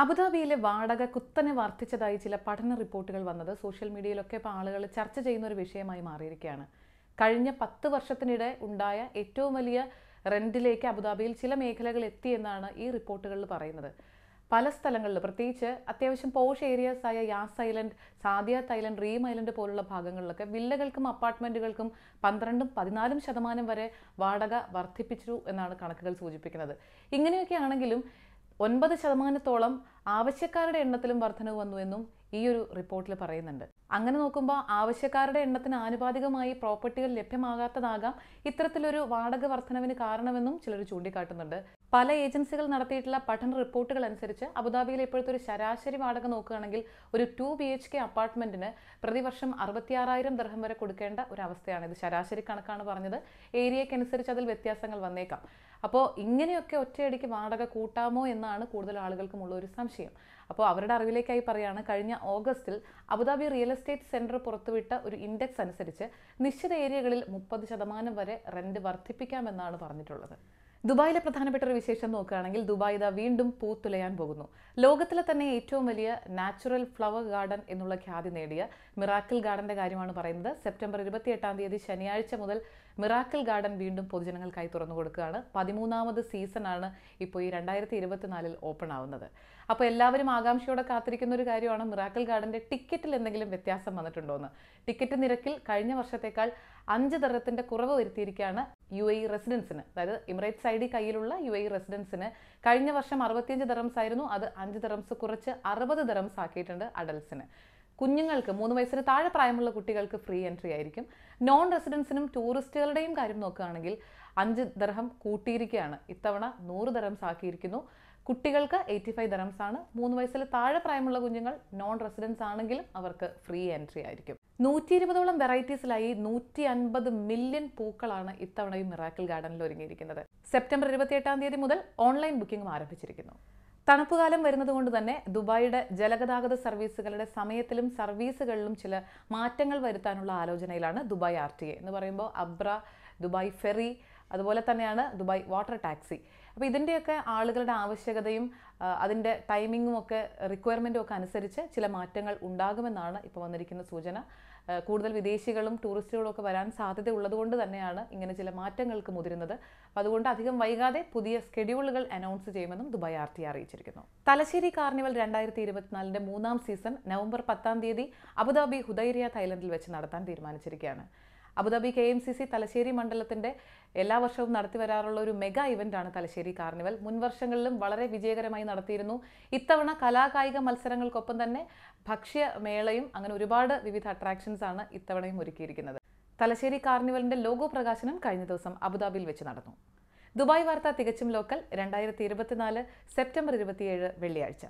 അബുദാബിയിലെ വാടക കുത്തനെ വർദ്ധിച്ചതായി ചില പഠന റിപ്പോർട്ടുകൾ വന്നത് സോഷ്യൽ മീഡിയയിലൊക്കെ ഇപ്പോൾ ആളുകൾ ചർച്ച ചെയ്യുന്ന ഒരു വിഷയമായി മാറിയിരിക്കുകയാണ്. കഴിഞ്ഞ പത്ത് വർഷത്തിനിടെ ഉണ്ടായ ഏറ്റവും വലിയ റെന്റിലേക്ക് അബുദാബിയിൽ ചില മേഖലകൾ എത്തി എന്നാണ് ഈ റിപ്പോർട്ടുകളിൽ പറയുന്നത്. പല സ്ഥലങ്ങളിൽ പ്രത്യേകിച്ച് അത്യാവശ്യം പോഷ് ഏരിയാസ് ആയ Yas island Saadiyat island Reem island പോലുള്ള ഭാഗങ്ങളിലൊക്കെ വില്ലകൾക്കും അപ്പാർട്ട്മെന്റുകൾക്കും പന്ത്രണ്ടും പതിനാലും ശതമാനം വരെ വാടക വർദ്ധിപ്പിച്ചു എന്നാണ് കണക്കുകൾ സൂചിപ്പിക്കുന്നത്. ഇങ്ങനെയൊക്കെ ആണെങ്കിലും ഒൻപത് ശതമാനത്തോളം ആവശ്യക്കാരുടെ എണ്ണത്തിലും വർധനവ് വന്നു എന്നും ഈ ഒരു റിപ്പോർട്ടിൽ പറയുന്നുണ്ട്. അങ്ങനെ നോക്കുമ്പോൾ ആവശ്യക്കാരുടെ എണ്ണത്തിന് ആനുപാതികമായി പ്രോപ്പർട്ടികൾ ലഭ്യമാകാത്തതാകാം ഇത്തരത്തിലൊരു വാടക വർധനവിന് കാരണമെന്നും ചിലർ ചൂണ്ടിക്കാട്ടുന്നുണ്ട്. പല ഏജൻസികൾ നടത്തിയിട്ടുള്ള പഠന റിപ്പോർട്ടുകൾ അനുസരിച്ച് അബുദാബിയിൽ ഇപ്പോഴത്തെ ഒരു ശരാശരി വാടക നോക്കുകയാണെങ്കിൽ ഒരു ടു ബി എച്ച് കെ അപ്പാർട്ട്മെന്റിന് പ്രതിവർഷം അറുപത്തിയാറായിരം ദർഹം വരെ കൊടുക്കേണ്ട ഒരു അവസ്ഥയാണ് ഇത്. ശരാശരി കണക്കാണ് പറഞ്ഞത്. ഏരിയയ്ക്കനുസരിച്ച് അതിൽ വ്യത്യാസങ്ങൾ വന്നേക്കാം. അപ്പോൾ ഇങ്ങനെയൊക്കെ ഒറ്റയടിക്ക് വാടക കൂട്ടാമോ എന്നാണ് കൂടുതൽ ആളുകൾക്കും ഉള്ള ഒരു സംശയം. അപ്പോൾ അവരുടെ അറിവിലേക്കായി പറയുകയാണ് കഴിഞ്ഞ ഓഗസ്റ്റിൽ അബുദാബി റിയൽ എസ്റ്റേറ്റ് സെന്റർ പുറത്തുവിട്ട ഒരു ഇൻഡെക്സ് അനുസരിച്ച് നിശ്ചിത ഏരിയകളിൽ മുപ്പത് ശതമാനം വരെ റെന്റ് വർദ്ധിപ്പിക്കാമെന്നാണ് പറഞ്ഞിട്ടുള്ളത്. ദുബായിലെ പ്രധാനപ്പെട്ട ഒരു വിശേഷം നോക്കുകയാണെങ്കിൽ ദുബായ് ഇതാ വീണ്ടും പൂത്തുലയാൻ പോകുന്നു. ലോകത്തിലെ തന്നെ ഏറ്റവും വലിയ നാച്ചുറൽ ഫ്ലവർ ഗാർഡൻ എന്നുള്ള ഖ്യാതി നേടിയ മിറാക്കിൾ ഗാർഡന്റെ കാര്യമാണ് പറയുന്നത്. സെപ്റ്റംബർ ഇരുപത്തി എട്ടാം തീയതി ശനിയാഴ്ച മുതൽ മിറാക്കിൾ ഗാർഡൻ വീണ്ടും പൊതുജനങ്ങൾക്കായി തുറന്നു കൊടുക്കുകയാണ്. പതിമൂന്നാമത് സീസണാണ് ഇപ്പോൾ ഈ രണ്ടായിരത്തി ഇരുപത്തിനാലിൽ ഓപ്പൺ ആവുന്നത്. അപ്പോൾ എല്ലാവരും ആകാംക്ഷയോടെ കാത്തിരിക്കുന്ന ഒരു കാര്യമാണ് മിറാക്കിൾ ഗാർഡന്റെ ടിക്കറ്റിൽ എന്തെങ്കിലും വ്യത്യാസം വന്നിട്ടുണ്ടോ എന്ന് ടിക്കറ്റ് നിരക്കിൽ കഴിഞ്ഞ വർഷത്തേക്കാൾ അഞ്ച് തരത്തിന്റെ കുറവ് വരുത്തിയിരിക്കുകയാണ് യു എ റെസിഡൻസിന്. അതായത് ഇമിറേറ്റ്സ് ഐ ഡി കയ്യിലുള്ള യു എ റെസിഡൻസിന് കഴിഞ്ഞ വർഷം അറുപത്തിയഞ്ച് ദറംസ് ആയിരുന്നു. അത് അഞ്ച് ദറംസ് കുറച്ച് അറുപത് ദറംസ് ആക്കിയിട്ടുണ്ട് അഡൽസിന് കുഞ്ഞുങ്ങൾക്ക് മൂന്ന് വയസ്സിന് താഴെ പ്രായമുള്ള കുട്ടികൾക്ക് ഫ്രീ എൻട്രി ആയിരിക്കും. നോൺ റെസിഡൻസിനും ടൂറിസ്റ്റുകളുടെയും കാര്യം നോക്കുകയാണെങ്കിൽ അഞ്ച് ദർഹം കൂട്ടിയിരിക്കുകയാണ്. ഇത്തവണ നൂറ് ദറംസ് ആക്കിയിരിക്കുന്നു. കുട്ടികൾക്ക് എയ്റ്റി ഫൈവ് ദറംസ് ആണ്. മൂന്ന് വയസ്സിൽ താഴെ പ്രായമുള്ള കുഞ്ഞുങ്ങൾ നോൺ റെസിഡൻസ് ആണെങ്കിലും അവർക്ക് ഫ്രീ എൻട്രി ആയിരിക്കും. നൂറ്റി ഇരുപതോളം വെറൈറ്റീസിലായി നൂറ്റി അൻപത് മില്യൺ പൂക്കളാണ് ഇത്തവണ ഈ മിറാക്കിൾ ഗാർഡനിൽ ഒരുങ്ങിയിരിക്കുന്നത്. സെപ്റ്റംബർ ഇരുപത്തിയെട്ടാം തീയതി മുതൽ ഓൺലൈൻ ബുക്കിംഗും ആരംഭിച്ചിരിക്കുന്നു. തണുപ്പുകാലം വരുന്നതുകൊണ്ട് തന്നെ ദുബായിയുടെ ജലഗതാഗത സർവീസുകളുടെ സമയത്തിലും സർവീസുകളിലും ചില മാറ്റങ്ങൾ വരുത്താനുള്ള ആലോചനയിലാണ് ദുബായ് ആർ എന്ന് പറയുമ്പോൾ അബ്ര ദുബായ് ഫെറി അതുപോലെ തന്നെയാണ് ദുബായ് വാട്ടർ ടാക്സി. അപ്പോൾ ഇതിന്റെയൊക്കെ ആളുകളുടെ ആവശ്യകതയും അതിന്റെ ടൈമിങ്ങും ഒക്കെ റിക്വയർമെന്റും ഒക്കെ അനുസരിച്ച് ചില മാറ്റങ്ങൾ ഉണ്ടാകുമെന്നാണ് ഇപ്പോൾ വന്നിരിക്കുന്ന സൂചന. കൂടുതൽ വിദേശികളും ടൂറിസ്റ്റുകളും ഒക്കെ വരാൻ സാധ്യത ഉള്ളതുകൊണ്ട് തന്നെയാണ് ഇങ്ങനെ ചില മാറ്റങ്ങൾക്ക് മുതിരുന്നത്. അതുകൊണ്ട് അധികം വൈകാതെ പുതിയ സ്കെഡ്യൂളുകൾ അനൗൺസ് ചെയ്യുമെന്നും ദുബായ് ആർ ടി അറിയിച്ചിരിക്കുന്നു. തലശ്ശേരി കാർണിവൽ രണ്ടായിരത്തി ഇരുപത്തിനാലിന്റെ മൂന്നാം സീസൺ നവംബർ പത്താം തീയതി അബുദാബി ഹുദൈരിയ തായ്ലൻഡിൽ വെച്ച് നടത്താൻ തീരുമാനിച്ചിരിക്കുകയാണ്. Abu Dhabi K M C C Thalassery മണ്ഡലത്തിന്റെ എല്ലാ വർഷവും നടത്തി വരാറുള്ള ഒരു മെഗാ ഇവന്റാണ് തലശ്ശേരി കാർണിവൽ. മുൻ വർഷങ്ങളിലും വളരെ വിജയകരമായി നടത്തിയിരുന്നു. ഇത്തവണ കലാകായിക മത്സരങ്ങൾക്കൊപ്പം തന്നെ ഭക്ഷ്യമേളയും അങ്ങനെ ഒരുപാട് വിവിധ അട്രാക്ഷൻസ് ആണ് ഇത്തവണയും ഒരുക്കിയിരിക്കുന്നത്. തലശ്ശേരി കാർണിവലിന്റെ ലോഗോ പ്രകാശനം കഴിഞ്ഞ ദിവസം അബുദാബിയിൽ വെച്ച് നടന്നു. ദുബായ് വാർത്ത തികച്ചും ലോക്കൽ രണ്ടായിരത്തി ഇരുപത്തിനാല് സെപ്റ്റംബർ ഇരുപത്തിയേഴ് വെള്ളിയാഴ്ച.